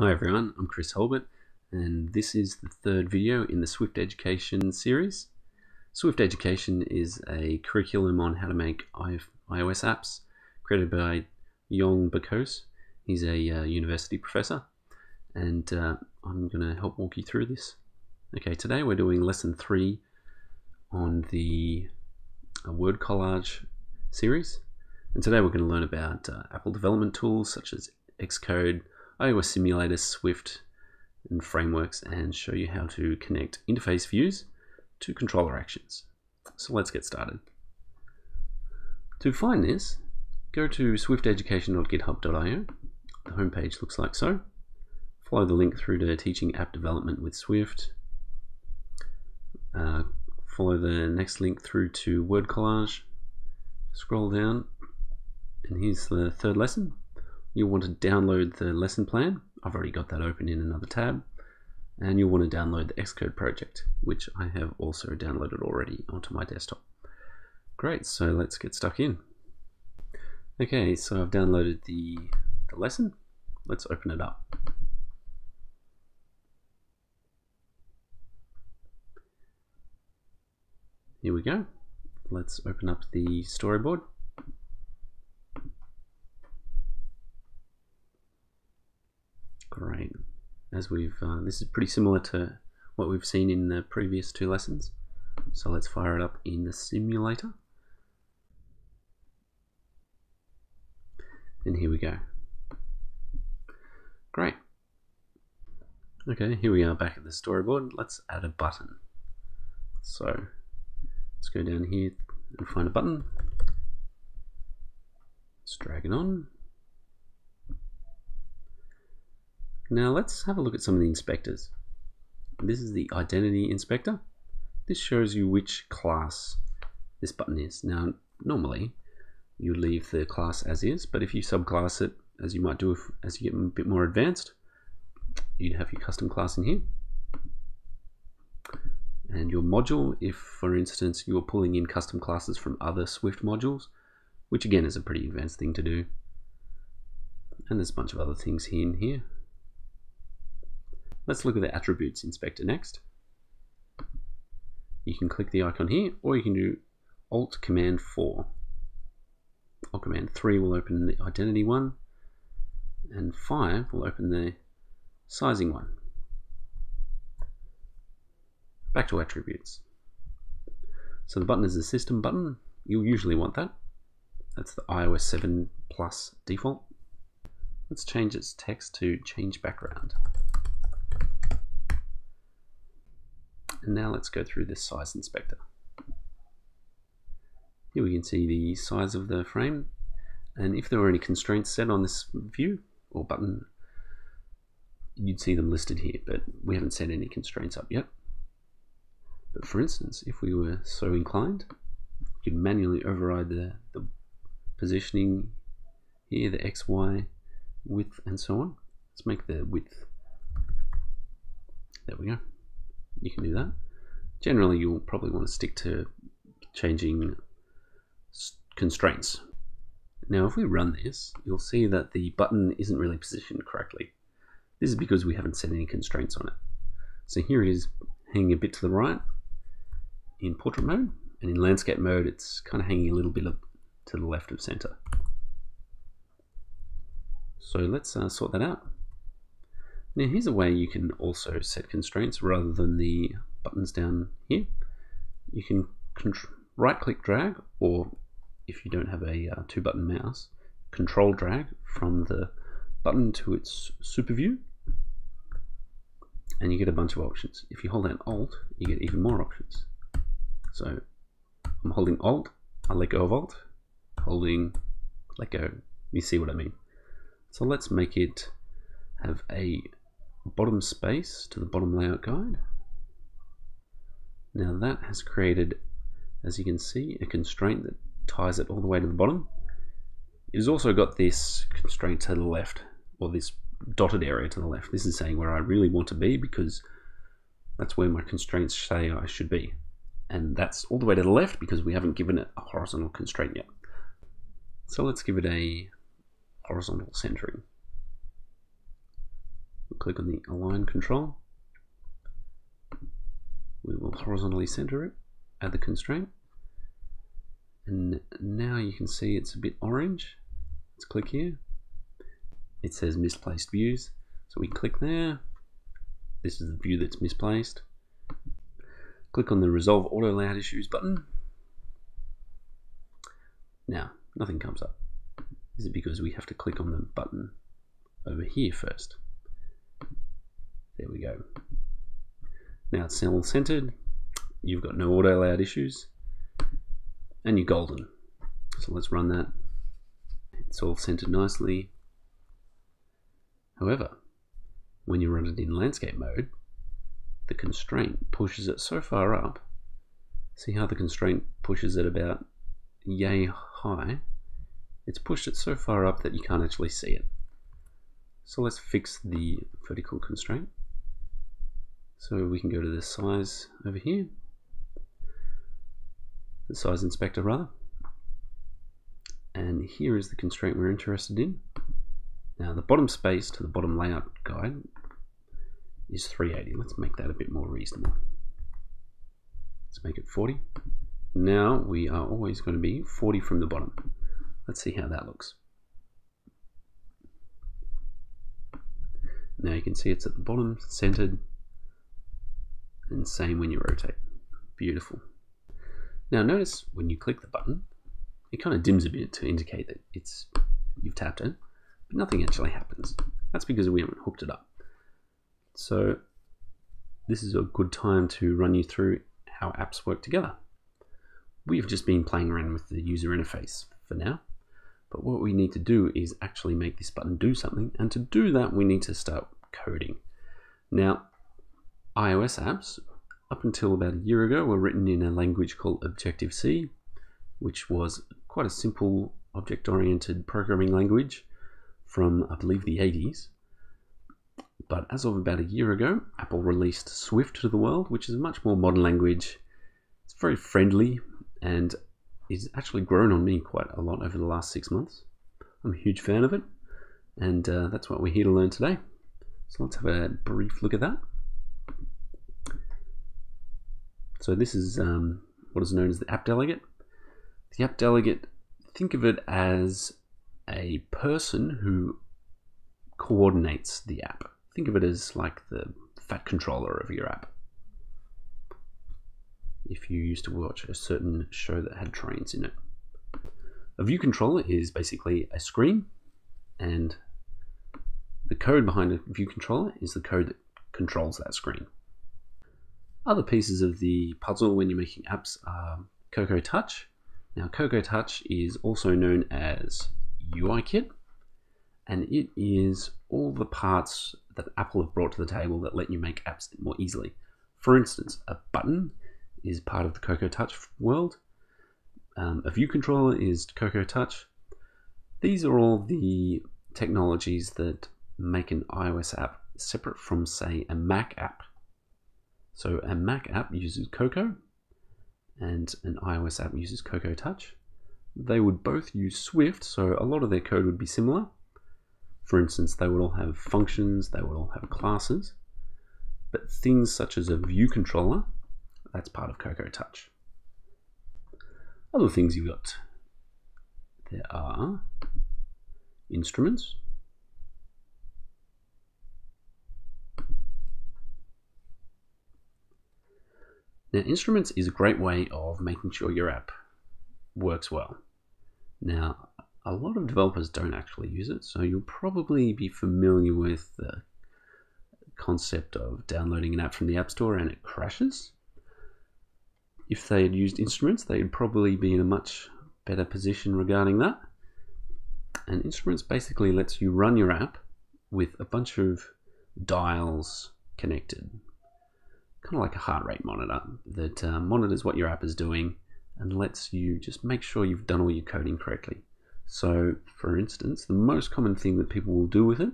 Hi everyone, I'm Chris Hulbert and this is the third video in the Swift Education series. Swift Education is a curriculum on how to make iOS apps created by Yong Bakos. He's a uh, university professor and uh, I'm going to help walk you through this. Okay, today we're doing lesson three on the uh, word collage series and today we're going to learn about uh, Apple development tools such as Xcode, iOS Simulator, Swift, and frameworks, and show you how to connect interface views to controller actions. So let's get started. To find this, go to swifteducation.github.io. The homepage looks like so. Follow the link through to teaching app development with Swift. Uh, follow the next link through to word collage. Scroll down, and here's the third lesson you'll want to download the lesson plan. I've already got that open in another tab. And you'll want to download the Xcode project, which I have also downloaded already onto my desktop. Great, so let's get stuck in. Okay, so I've downloaded the, the lesson. Let's open it up. Here we go. Let's open up the storyboard. Great. As we've, uh, this is pretty similar to what we've seen in the previous two lessons. So let's fire it up in the simulator. And here we go. Great. Okay, here we are back at the storyboard. Let's add a button. So let's go down here and find a button. Let's drag it on. Now let's have a look at some of the inspectors. This is the identity inspector. This shows you which class this button is. Now normally you leave the class as is, but if you subclass it as you might do if, as you get a bit more advanced, you'd have your custom class in here. And your module, if for instance you're pulling in custom classes from other Swift modules, which again is a pretty advanced thing to do. And there's a bunch of other things here in here. Let's look at the attributes inspector next. You can click the icon here, or you can do Alt Command 4. Alt Command 3 will open the identity one, and 5 will open the sizing one. Back to attributes. So the button is a system button. You'll usually want that. That's the iOS 7 Plus default. Let's change its text to change background. And now let's go through this size inspector. Here we can see the size of the frame and if there were any constraints set on this view or button you'd see them listed here but we haven't set any constraints up yet. But for instance if we were so inclined we could manually override the, the positioning here, the X, Y, width and so on. Let's make the width. There we go you can do that. Generally, you'll probably want to stick to changing constraints. Now, if we run this, you'll see that the button isn't really positioned correctly. This is because we haven't set any constraints on it. So here it is hanging a bit to the right in portrait mode, and in landscape mode, it's kind of hanging a little bit to the left of center. So let's uh, sort that out. Now here's a way you can also set constraints rather than the buttons down here. You can right click drag or if you don't have a uh, two button mouse, control drag from the button to its super view and you get a bunch of options. If you hold down Alt, you get even more options. So I'm holding Alt, I let go of Alt, holding, let go, you see what I mean. So let's make it have a bottom space to the bottom layout guide. Now that has created, as you can see, a constraint that ties it all the way to the bottom. It has also got this constraint to the left, or this dotted area to the left. This is saying where I really want to be because that's where my constraints say I should be. And that's all the way to the left because we haven't given it a horizontal constraint yet. So let's give it a horizontal centering. Click on the align control. We will horizontally center it, add the constraint. And now you can see it's a bit orange. Let's click here. It says misplaced views. So we click there. This is the view that's misplaced. Click on the resolve auto layout issues button. Now, nothing comes up. Is because we have to click on the button over here first. There we go. Now it's all centered. You've got no auto layout issues. And you're golden. So let's run that. It's all centered nicely. However, when you run it in landscape mode, the constraint pushes it so far up. See how the constraint pushes it about yay high? It's pushed it so far up that you can't actually see it. So let's fix the vertical constraint. So we can go to the size over here, the size inspector rather. And here is the constraint we're interested in. Now the bottom space to the bottom layout guide is 380. Let's make that a bit more reasonable. Let's make it 40. Now we are always going to be 40 from the bottom. Let's see how that looks. Now you can see it's at the bottom, centered, and same when you rotate. Beautiful. Now notice when you click the button, it kind of dims a bit to indicate that it's you've tapped it, but nothing actually happens. That's because we haven't hooked it up. So this is a good time to run you through how apps work together. We've just been playing around with the user interface for now, but what we need to do is actually make this button do something, and to do that we need to start coding. Now, iOS apps, up until about a year ago, were written in a language called Objective-C, which was quite a simple object-oriented programming language from, I believe, the 80s. But as of about a year ago, Apple released Swift to the world, which is a much more modern language. It's very friendly and it's actually grown on me quite a lot over the last six months. I'm a huge fan of it, and uh, that's what we're here to learn today. So let's have a brief look at that. So this is um, what is known as the app delegate. The app delegate, think of it as a person who coordinates the app. Think of it as like the fat controller of your app. If you used to watch a certain show that had trains in it. A view controller is basically a screen and the code behind a view controller is the code that controls that screen. Other pieces of the puzzle when you're making apps are Cocoa Touch. Now Cocoa Touch is also known as UIKit and it is all the parts that Apple have brought to the table that let you make apps more easily. For instance, a button is part of the Cocoa Touch world. Um, a view controller is Cocoa Touch. These are all the technologies that make an iOS app separate from, say, a Mac app. So a Mac app uses Cocoa and an iOS app uses Cocoa Touch. They would both use Swift, so a lot of their code would be similar. For instance, they would all have functions, they would all have classes, but things such as a view controller, that's part of Cocoa Touch. Other things you've got, there are instruments, Now, instruments is a great way of making sure your app works well. Now, a lot of developers don't actually use it, so you'll probably be familiar with the concept of downloading an app from the App Store and it crashes. If they had used instruments, they'd probably be in a much better position regarding that. And instruments basically lets you run your app with a bunch of dials connected, kind of like a heart rate monitor that uh, monitors what your app is doing and lets you just make sure you've done all your coding correctly. So, for instance, the most common thing that people will do with it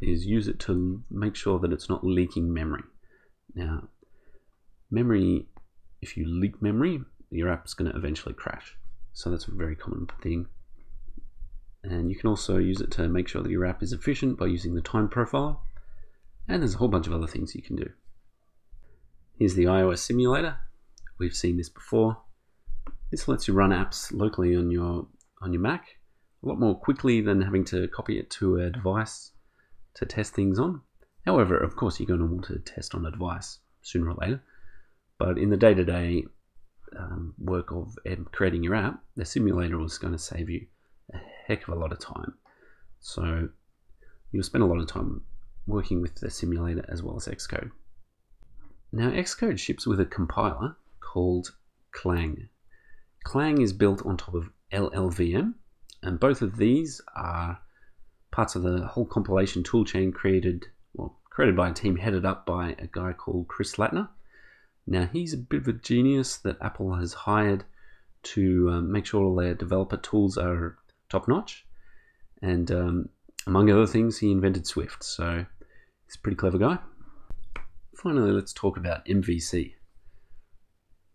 is use it to make sure that it's not leaking memory. Now, memory, if you leak memory, your app is going to eventually crash. So that's a very common thing. And you can also use it to make sure that your app is efficient by using the time profile. And there's a whole bunch of other things you can do. Here's the iOS simulator. We've seen this before. This lets you run apps locally on your on your Mac a lot more quickly than having to copy it to a device to test things on. However, of course, you're going to want to test on a device sooner or later. But in the day-to-day um, work of creating your app, the simulator is going to save you a heck of a lot of time. So you'll spend a lot of time working with the simulator as well as Xcode. Now Xcode ships with a compiler called Clang. Clang is built on top of LLVM, and both of these are parts of the whole compilation toolchain created, well, created by a team headed up by a guy called Chris Lattner. Now he's a bit of a genius that Apple has hired to um, make sure all their developer tools are top notch. And um, among other things, he invented Swift, so he's a pretty clever guy. Finally, let's talk about MVC.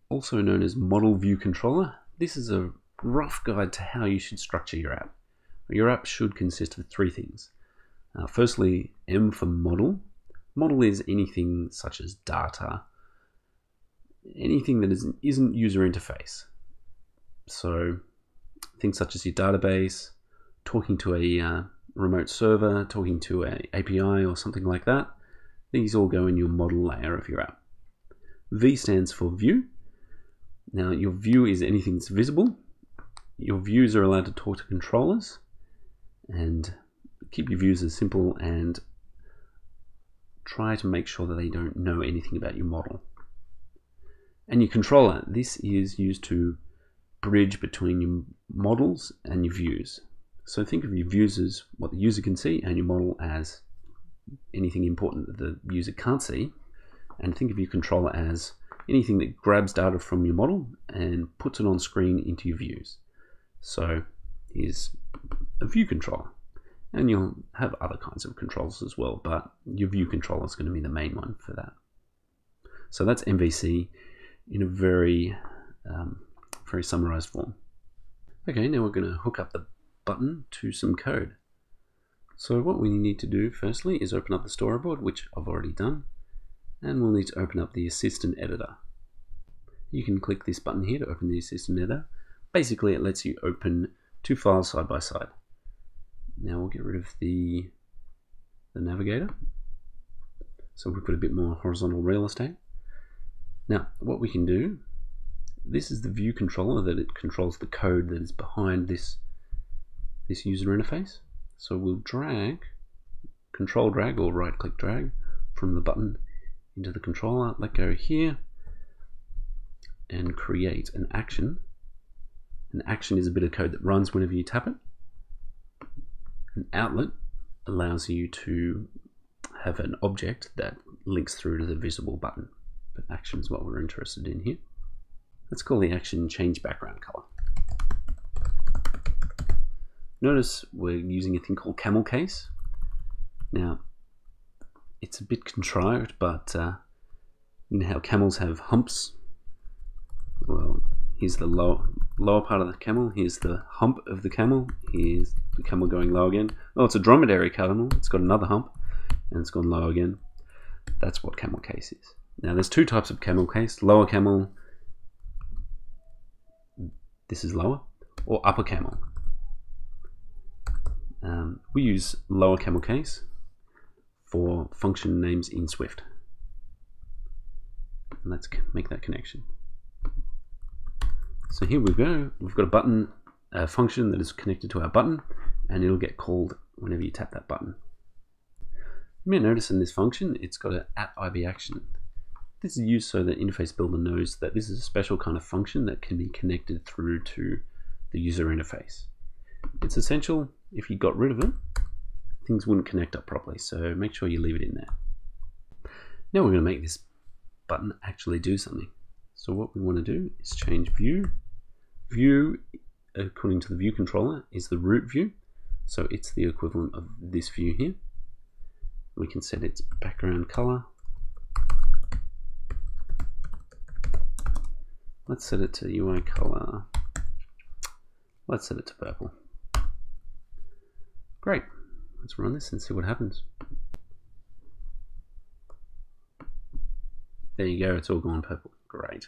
Also known as Model View Controller, this is a rough guide to how you should structure your app. Your app should consist of three things. Uh, firstly, M for model. Model is anything such as data, anything that is, isn't user interface. So things such as your database, talking to a uh, remote server, talking to a API or something like that. These all go in your model layer of your app. V stands for view. Now your view is anything that's visible your views are allowed to talk to controllers and keep your views as simple and try to make sure that they don't know anything about your model. And your controller, this is used to bridge between your models and your views. So think of your views as what the user can see and your model as anything important that the user can't see. And think of your controller as anything that grabs data from your model and puts it on screen into your views. So here's a view controller. And you'll have other kinds of controls as well, but your view controller is going to be the main one for that. So that's MVC in a very, um, very summarized form. Okay, now we're going to hook up the button to some code. So what we need to do firstly is open up the storyboard, which I've already done, and we'll need to open up the assistant editor. You can click this button here to open the assistant editor, basically it lets you open two files side by side. Now we'll get rid of the, the navigator. So we've got a bit more horizontal real estate. Now what we can do, this is the view controller that it controls the code that is behind this, this user interface. So we'll drag, control drag or right click drag from the button into the controller, let go here, and create an action an action is a bit of code that runs whenever you tap it. An outlet allows you to have an object that links through to the visible button. But action is what we're interested in here. Let's call the action change background color. Notice we're using a thing called camel case. Now, it's a bit contrived, but uh, you know how camels have humps? Well, here's the low, lower part of the camel. Here's the hump of the camel. Here's the camel going low again. Oh, it's a dromedary camel. It's got another hump and it's gone low again. That's what camel case is. Now there's two types of camel case. Lower camel, this is lower, or upper camel. Um, we use lower camel case for function names in Swift. Let's make that connection. So here we go. We've got a button, a function that is connected to our button, and it'll get called whenever you tap that button. You may notice in this function, it's got an at IB action. This is used so that Interface Builder knows that this is a special kind of function that can be connected through to the user interface. It's essential. If you got rid of it, things wouldn't connect up properly, so make sure you leave it in there. Now we're going to make this button actually do something. So what we want to do is change view. View, according to the view controller, is the root view. So it's the equivalent of this view here. We can set its background color. Let's set it to UI color. Let's set it to purple. Great. Let's run this and see what happens. There you go, it's all gone purple. Great.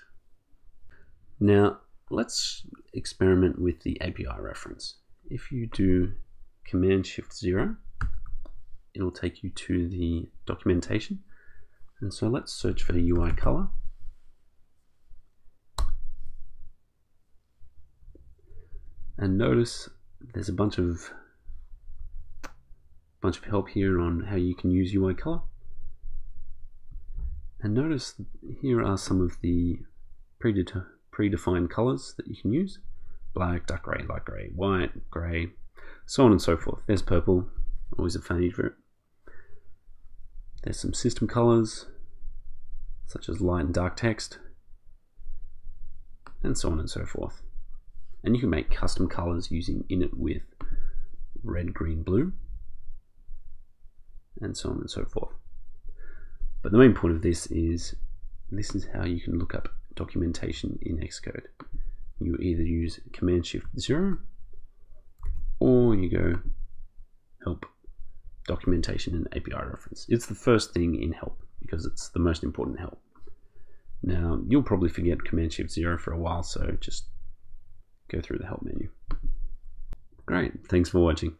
Now, let's experiment with the API reference. If you do Command Shift 0, it'll take you to the documentation. And so let's search for UI color. And notice there's a bunch of bunch of help here on how you can use UI color. And notice here are some of the predefined colors that you can use. Black, dark gray, light gray, white, gray, so on and so forth. There's purple, always a favorite. There's some system colors, such as light and dark text, and so on and so forth. And you can make custom colors using init with red, green, blue, and so on and so forth. But the main point of this is this is how you can look up documentation in Xcode. You either use Command Shift 0 or you go help documentation and API reference. It's the first thing in help because it's the most important help. Now, you'll probably forget Command Shift 0 for a while, so just go through the help menu. Great, thanks for watching.